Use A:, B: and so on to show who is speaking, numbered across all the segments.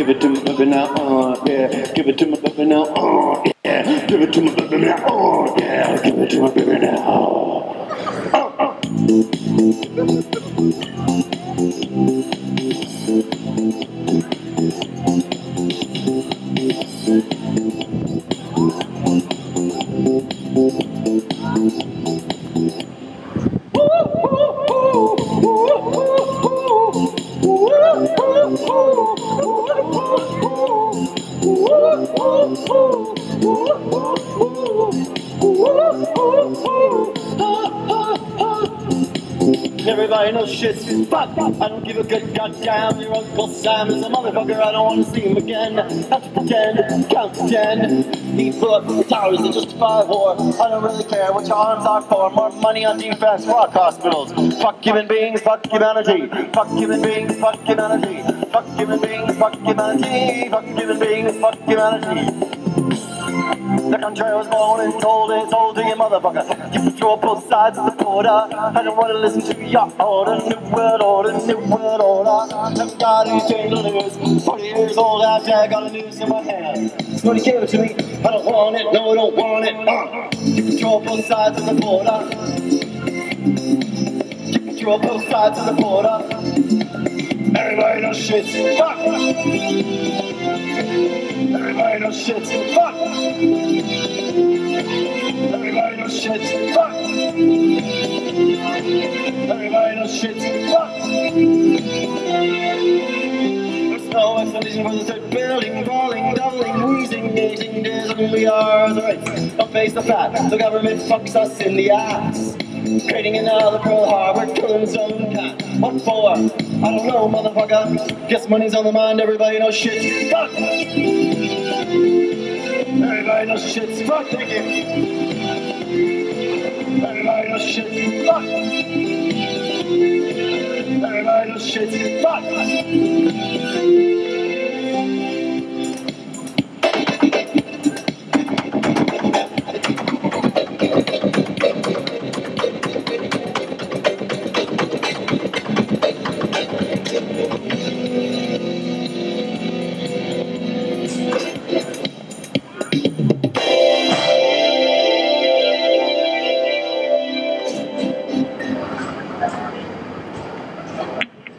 A: Give it to my baby now, uh, yeah. Give it to my baby now, uh, yeah. Give it to my baby now, uh, yeah. Give it to my baby now. Uh, Everybody knows shit's fuck. I don't give a good goddamn. Your Uncle Sam is a motherfucker. I don't want to see him again. Have to pretend, count to ten. He blew up the towers in just five war. I don't really care what your arms are for. More money on defense, rock hospitals. Fuck human beings, fuck humanity. Fuck human beings, fuck humanity. Fuck human beings, fuck humanity. Fuck human beings, fuck humanity. The country was born and told it, told to you motherfucker. You patrol both sides of the border. I don't wanna listen to your order, new world order, new world order. I've got to change the news. 40 years old after I got a news in my hand. Somebody give it to me. I don't want it, no, I don't want it. Uh. You patrol both sides of the border. You patrol both sides of the border. Everybody knows shit. Fuck! Everybody knows shit. Fuck! Everybody knows shit. Fuck! Everybody knows shit. Fuck! There's no explanation for the third building, falling, doubling, wheezing, gazing, dazzling. We are the right. Don't face the fact. The government fucks us in the ass. Creating another Pearl Harbor, killing some cat. What for? I don't know, motherfucker. Guess money's on the mind, everybody knows shit. Fuck! Everybody knows shit. Fuck, thank. Everybody knows shit. Fuck! Everybody knows shit. Fuck!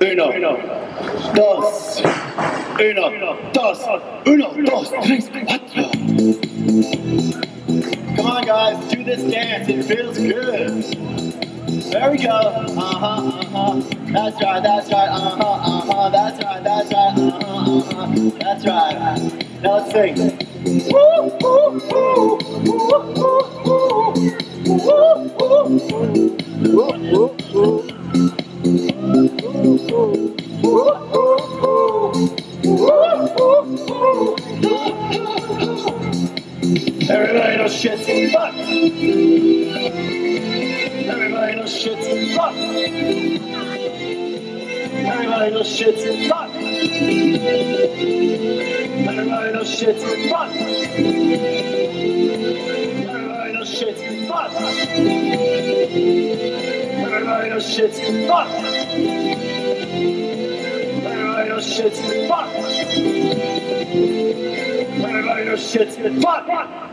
A: Uno, dos, uno, dos, uno, dos, tres, cuatro. Come on, guys, do this dance. It feels good. There we go. Uh huh, uh huh. That's right, that's right. Uh huh, uh huh. That's right, that's right. Uh huh, uh huh. That's right. Now let's sing. Woo, woo, woo. Woo, woo, woo. Woo, woo, woo. Shit's fuck. Everybody knows shit's fuck. Everybody knows shit's fuck. Everybody knows shit's fuck. Everybody knows shit's fuck. Everybody knows shit's fuck. Everybody knows shit's fuck. Everybody knows shit's fuck.